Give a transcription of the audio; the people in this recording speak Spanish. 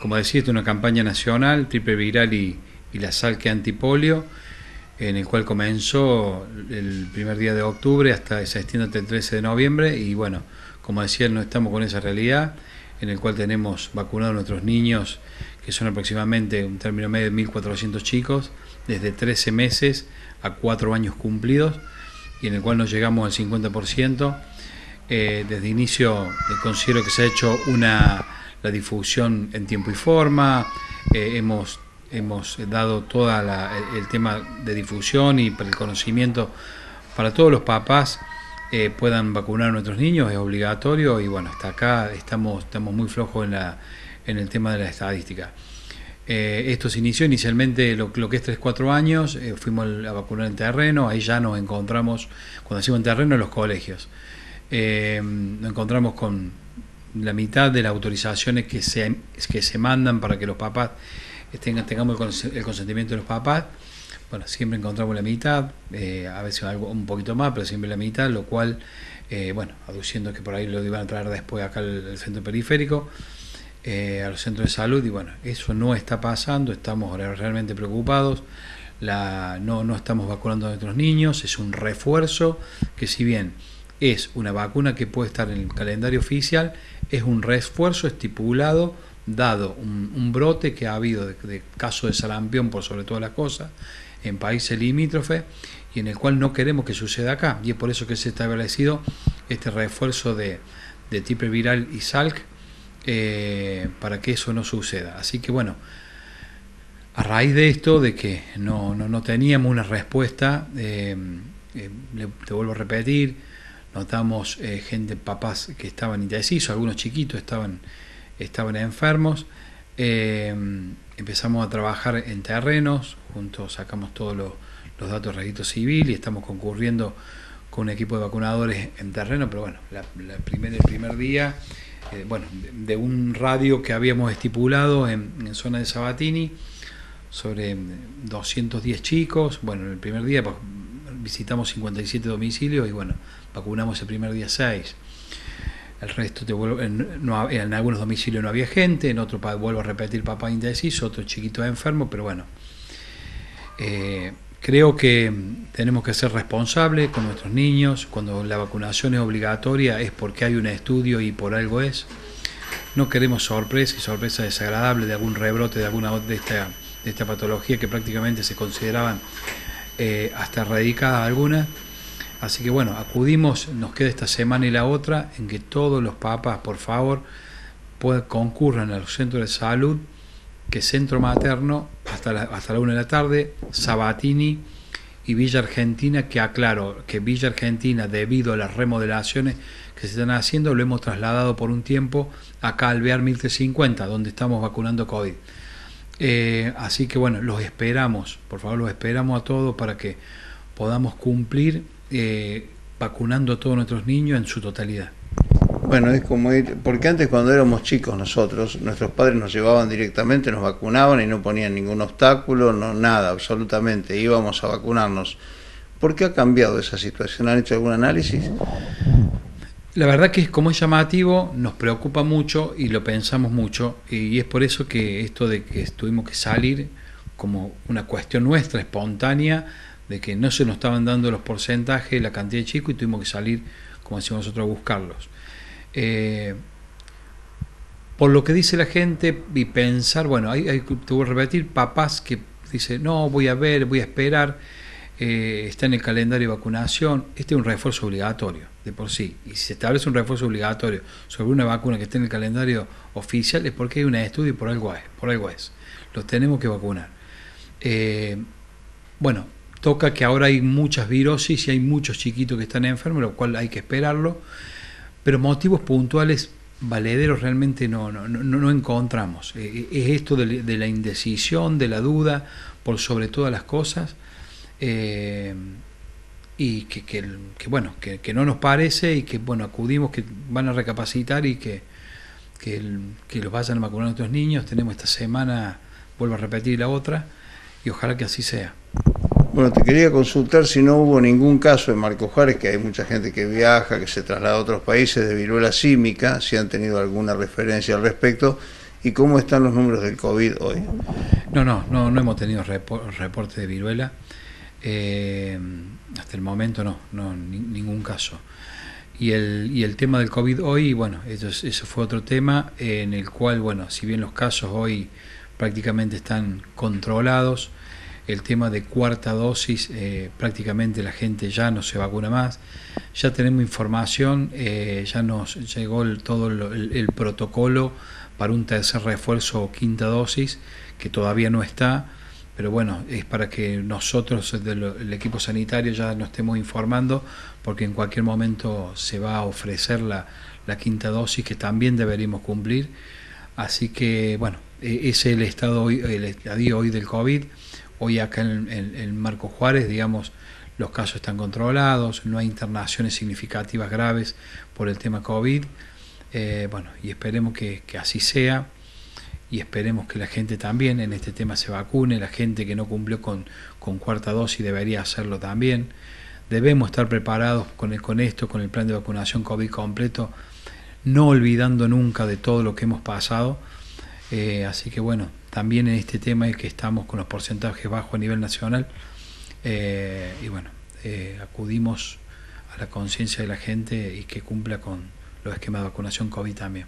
como decía, una campaña nacional, triple viral y, la sal que antipolio, en el cual comenzó el primer día de octubre hasta se extiende hasta el 13 de noviembre y bueno, como decía, no estamos con esa realidad en el cual tenemos vacunados a nuestros niños, que son aproximadamente un término medio de 1.400 chicos, desde 13 meses a 4 años cumplidos, y en el cual nos llegamos al 50%. Eh, desde inicio eh, considero que se ha hecho una, la difusión en tiempo y forma, eh, hemos, hemos dado todo el tema de difusión y el conocimiento para todos los papás puedan vacunar a nuestros niños, es obligatorio y bueno, hasta acá estamos, estamos muy flojos en, la, en el tema de la estadística. esto se inició inicialmente lo, que es 3-4 años, fuimos a vacunar en terreno, ahí ya nos encontramos, cuando decimos en terreno, en los colegios eh, nos encontramos con la mitad de las autorizaciones que se, que se mandan para que los papás tengan, tengamos el consentimiento de los papás. Bueno, siempre encontramos la mitad, eh, a veces algo un poquito más, pero siempre la mitad, lo cual, eh, bueno, aduciendo que por ahí lo iban a traer después acá al, centro periférico, eh, a los centros de salud, y bueno, eso no está pasando, estamos realmente preocupados. La, no, no estamos vacunando a nuestros niños, es un refuerzo que si bien es una vacuna que puede estar en el calendario oficial, es un refuerzo estipulado dado un, brote que ha habido de, de, caso de sarampión por sobre todas las cosas en países limítrofes y en el cual no queremos que suceda acá. Y es por eso que se está establecido este refuerzo de, de tipo viral y SALC eh, para que eso no suceda. Así que bueno, a raíz de esto, de que no, no, teníamos una respuesta, eh, eh, te vuelvo a repetir, notamos eh, gente, papás que estaban indecisos, algunos chiquitos estaban, estaban enfermos. Eh, empezamos a trabajar en terrenos, juntos sacamos todos los, datos del registro civil y estamos concurriendo con un equipo de vacunadores en terreno, pero bueno, la, primer, el primer día, eh, bueno, de, un radio que habíamos estipulado en, en, zona de Sabatini, sobre 210 chicos, bueno, en el primer día pues, visitamos 57 domicilios y bueno, vacunamos el primer día 6. El resto, te vuelvo, en, no, en algunos domicilios no había gente, en otro vuelvo a repetir papá indeciso, otro chiquito enfermo, pero bueno, eh, creo que tenemos que ser responsables con nuestros niños. Cuando la vacunación es obligatoria es porque hay un estudio y por algo es. No queremos sorpresa y sorpresa desagradable de algún rebrote de alguna de esta, de esta patología que prácticamente se consideraban eh, hasta erradicadas algunas Así que bueno, acudimos, nos queda esta semana y la otra en que todos los papas, por favor, concurran a los centros de salud, que Centro Materno, hasta la, hasta la una de la tarde, Sabatini y Villa Argentina, que aclaro que Villa Argentina, debido a las remodelaciones que se están haciendo, lo hemos trasladado por un tiempo acá al Alvear 1350, donde estamos vacunando COVID. Eh, así que bueno, los esperamos, por favor, los esperamos a todos para que podamos cumplir eh, vacunando a todos nuestros niños en su totalidad. Bueno, es como ir, porque antes cuando éramos chicos nosotros, nuestros padres nos llevaban directamente, nos vacunaban y no ponían ningún obstáculo, no nada, absolutamente, íbamos a vacunarnos. ¿Por qué ha cambiado esa situación? ¿Han hecho algún análisis? La verdad que es como es llamativo, nos preocupa mucho y lo pensamos mucho y es por eso que esto de que tuvimos que salir como una cuestión nuestra, espontánea, de que no se nos estaban dando los porcentajes, la cantidad de chicos y tuvimos que salir, como decimos nosotros, a buscarlos. Eh, por lo que dice la gente y pensar, bueno, hay, hay, te voy a repetir, papás que dicen, no, voy a ver, voy a esperar, eh, está en el calendario de vacunación, este es un refuerzo obligatorio de por sí, y si se establece un refuerzo obligatorio sobre una vacuna que está en el calendario oficial es porque hay un estudio y por algo es, por algo es, los tenemos que vacunar. Eh, bueno, toca que ahora hay muchas virosis y hay muchos chiquitos que están enfermos, lo cual hay que esperarlo, pero motivos puntuales valederos realmente no, no, no, encontramos. Eh, es esto de, la indecisión, de la duda, por sobre todas las cosas, eh, y que, que, bueno, que, que, no nos parece y que bueno, acudimos, que van a recapacitar y que, que, que los vayan a vacunar a nuestros niños. Tenemos esta semana, vuelvo a repetir la otra, y ojalá que así sea. Bueno, te quería consultar si no hubo ningún caso en Marco Juárez, que hay mucha gente que viaja, que se traslada a otros países de viruela símica, si han tenido alguna referencia al respecto, ¿Y cómo están los números del COVID hoy? No, no, no, no hemos tenido reporte de viruela. Eh, hasta el momento no, no ningún caso. Y el, y el tema del COVID hoy, bueno, eso, eso fue otro tema en el cual, bueno, si bien los casos hoy prácticamente están controlados, el tema de cuarta dosis, eh, prácticamente la gente ya no se vacuna más, ya tenemos información, eh, ya nos llegó todo el, protocolo para un tercer refuerzo o quinta dosis, que todavía no está, pero bueno, es para que nosotros, el equipo sanitario, ya nos estemos informando, porque en cualquier momento se va a ofrecer la, quinta dosis que también deberíamos cumplir. Así que, bueno, e, es el estado hoy, el estadio hoy del COVID. Hoy acá en, Marco Juárez, digamos, los casos están controlados, no hay internaciones significativas graves por el tema COVID. Eh, bueno, y esperemos que, así sea y esperemos que la gente también en este tema se vacune, la gente que no cumplió con, con cuarta dosis debería hacerlo también. Debemos estar preparados con, con esto, con el plan de vacunación COVID completo, no olvidando nunca de todo lo que hemos pasado. Eh, así que bueno, también en este tema es que estamos con los porcentajes bajos a nivel nacional eh, y bueno, eh, acudimos a la conciencia de la gente y que cumpla con los esquemas de vacunación COVID también.